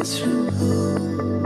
distance from.